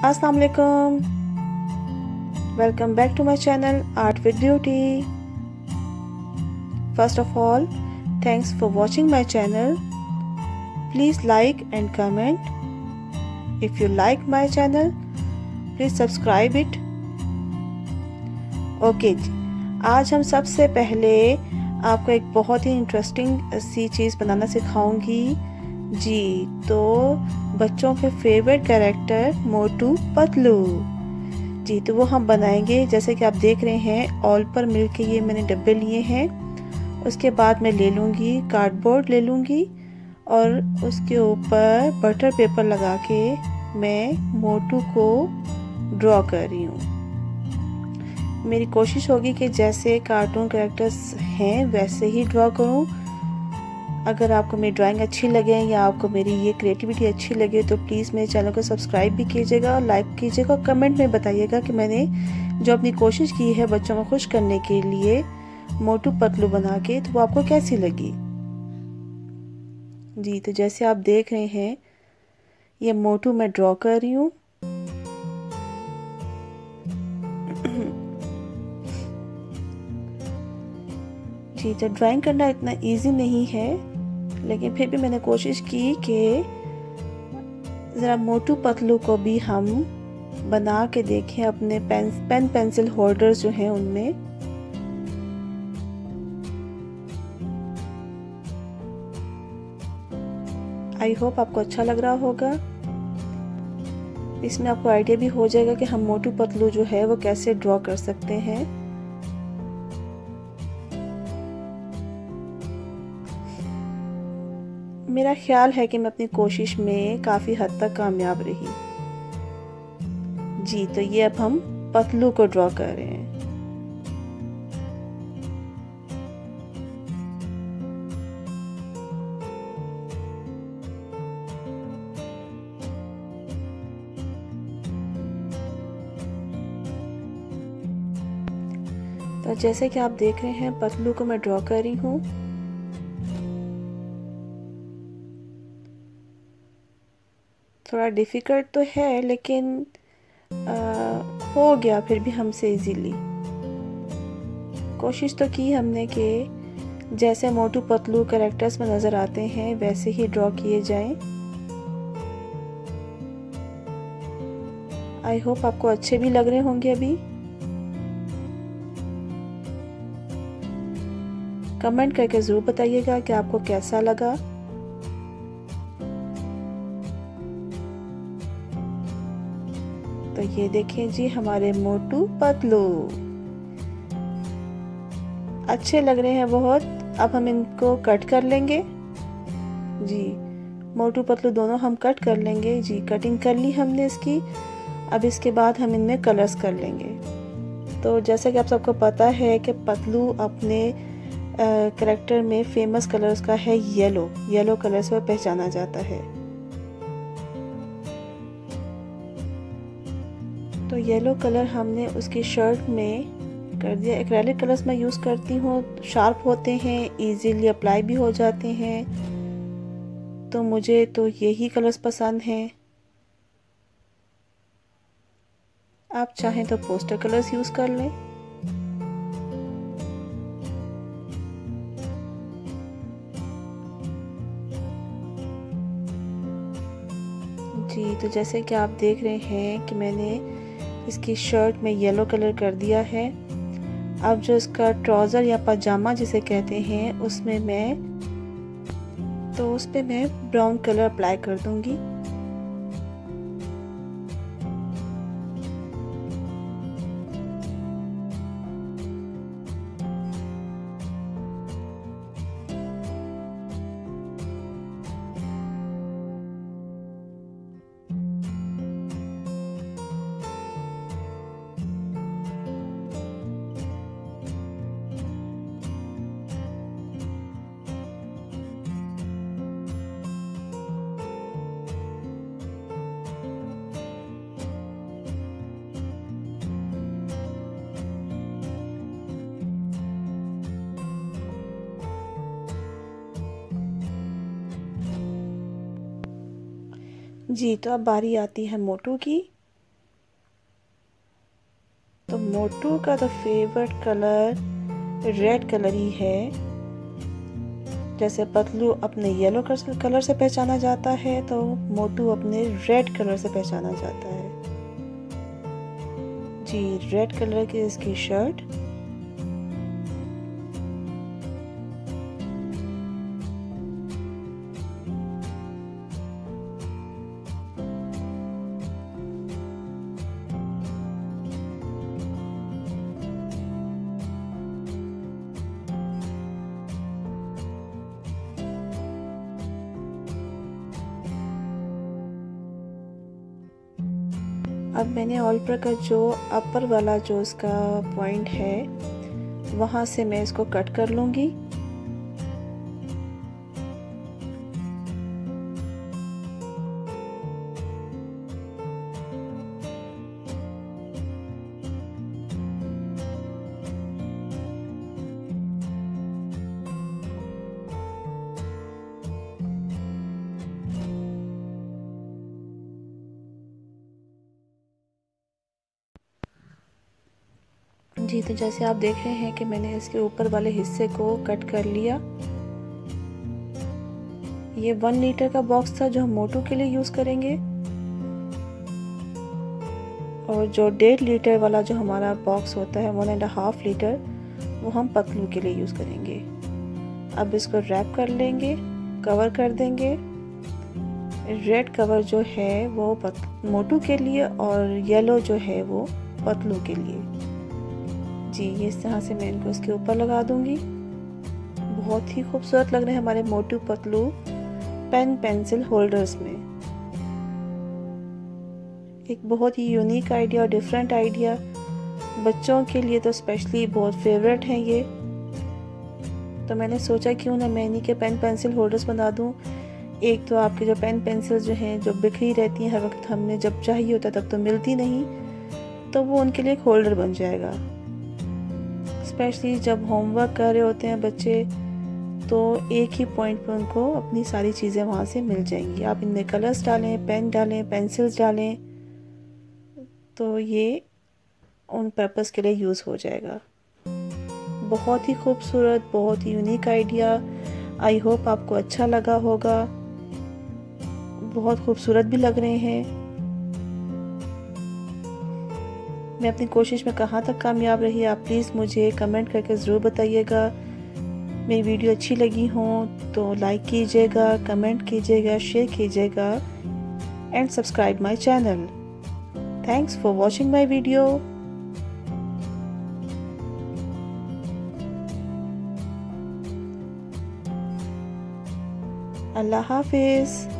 अस्सलाम वालेकुम welcome back to my channel art with beauty first of all thanks for watching my channel please like and comment if you like my channel please subscribe it okay जी। आज हम सबसे पहले आपको एक बहुत ही interesting सी चीज़ बनाना सिखाऊँगी। जी तो बच्चों के फेवरेट कैरेक्टर मोटू पतलू। जी तो वो हम बनाएँगे, जैसे कि आप देख रहे हैं ऑल पर मिल के ये मैंने डब्बे लिए हैं। उसके बाद मैं ले लूँगी कार्डबोर्ड ले लूँगी, और उसके ऊपर बटर पेपर लगा के मैं मोटू को ड्रॉ कर रही हूँ। मेरी कोशिश होगी कि जैसे कार्टून कैरेक्टर्स हैं, वैसे ही ड्रॉ करूँ। अगर आपको मेरी ड्राइंग अच्छी लगे या आपको मेरी ये क्रिएटिविटी अच्छी लगे तो प्लीज़ मेरे चैनल को सब्सक्राइब भी कीजिएगा और लाइक कीजिएगा और कमेंट में बताइएगा कि मैंने जो अपनी कोशिश की है बच्चों को खुश करने के लिए मोटू पतलू बना के तो वो आपको कैसी लगी? जी तो जैसे आप देख रहे हैं, ये मोटू मैं ड्रॉ कर रही हूँ। जी तो ड्राइंग करना इतना इजी नहीं है। लेकिन फिर भी मैंने कोशिश की कि ज़रा मोटू पतलू को भी हम बना के देखें, अपने पेन पेन पेंसिल होल्डर्स जो हैं उनमें। आई होप आपको अच्छा लग रहा होगा। इसमें आपको आइडिया भी हो जाएगा कि हम मोटू पतलू जो है वो कैसे ड्रॉ कर सकते हैं। मेरा ख्याल है कि मैं अपनी कोशिश में काफ़ी हद तक कामयाब रही। जी तो ये अब हम पतलू को ड्रॉ कर रहे हैं। तो जैसे कि आप देख रहे हैं, पतलू को मैं ड्रॉ कर रही हूँ। थोड़ा डिफ़िकल्ट तो है लेकिन आ, हो गया फिर भी हमसे इजीली कोशिश तो की हमने कि जैसे मोटू पतलू करेक्टर्स में नज़र आते हैं वैसे ही ड्रॉ किए जाएँ। आई होप आपको अच्छे भी लग रहे होंगे अभी। कमेंट करके ज़रूर बताइएगा कि आपको कैसा लगा। ये देखें जी हमारे मोटू पतलू। अच्छे लग रहे हैं बहुत। अब हम इनको कट कर लेंगे। जी, मोटू पतलू दोनों हम कट कर लेंगे। जी कटिंग कर ली हमने इसकी। अब इसके बाद हम इनमें कलर्स कर लेंगे। तो जैसे कि आप सबको पता है कि पतलू अपने करेक्टर में फ़ेमस कलर्स का है येलो येलो कलर से पहचाना जाता है। येलो कलर हमने उसकी शर्ट में कर दिया। एक्रेलिक कलर्स मैं यूज़ करती हूँ शार्प होते हैं इजीली अप्लाई भी हो जाते हैं। तो मुझे तो यही कलर्स पसंद हैं। आप चाहें तो पोस्टर कलर्स यूज़ कर लें। जी तो जैसे कि आप देख रहे हैं कि मैंने इसकी शर्ट में येलो कलर कर दिया है। अब जो इसका ट्राउज़र या पजामा जिसे कहते हैं, उसमें मैं तो उस पर मैं ब्राउन कलर अप्लाई कर दूँगी। जी तो अब बारी आती है मोटू की। तो मोटू का तो फेवरेट कलर रेड कलर ही है। जैसे पतलू अपने येलो कलर से पहचाना जाता है तो मोटू अपने रेड कलर से पहचाना जाता है। जी रेड कलर की इसकी शर्ट अब मैंने ऑलपर का जो अपर वाला जो उसका पॉइंट है, वहाँ से मैं इसको कट कर लूँगी। जी तो जैसे आप देख रहे हैं कि मैंने इसके ऊपर वाले हिस्से को कट कर लिया। ये वन लीटर का बॉक्स था जो हम मोटू के लिए यूज़ करेंगे। और जो डेढ़ लीटर वाला जो हमारा बॉक्स होता है वन एंड हाफ़ लीटर, वो हम पतलू के लिए यूज़ करेंगे। अब इसको रैप कर लेंगे, कवर कर देंगे। रेड कवर जो है वो मोटू के लिए और येलो जो है वो पतलू के लिए। जी, इस तरह से मैं इनको इसके ऊपर लगा दूँगी। बहुत ही खूबसूरत लग रहे हैं हमारे Motu Patlu pen pencil holders में। एक बहुत ही यूनिक आइडिया और डिफरेंट आइडिया। बच्चों के लिए तो स्पेशली बहुत फेवरेट हैं ये। तो मैंने सोचा क्यों ना मैं इन्हीं के पेन पेंसिल होल्डर्स बना दूँ। एक तो आपके जो पेन पेंसिल जो हैं, जो बिखरी रहती हैं हर वक्त हमने जब चाहिए होता तब तो मिलती नहीं तो वो उनके लिए एक होल्डर बन जाएगा। स्पेशली जब होमवर्क कर रहे होते हैं बच्चे तो एक ही पॉइंट पर उनको अपनी सारी चीज़ें वहाँ से मिल जाएँगी। आप इनमें कलर्स डालें पेन डालें पेंसिल्स डालें तो ये उन पर्पज़ के लिए यूज़ हो जाएगा। बहुत ही खूबसूरत, बहुत ही यूनिक आइडिया आई होप आपको अच्छा लगा होगा। बहुत खूबसूरत भी लग रहे हैं। मैं अपनी कोशिश में कहाँ तक कामयाब रही, आप प्लीज़ मुझे कमेंट करके ज़रूर बताइएगा। मेरी वीडियो अच्छी लगी हो तो लाइक कीजिएगा, कमेंट कीजिएगा, शेयर कीजिएगा, and subscribe my channel. Thanks for watching my video. अल्लाह हाफिज़।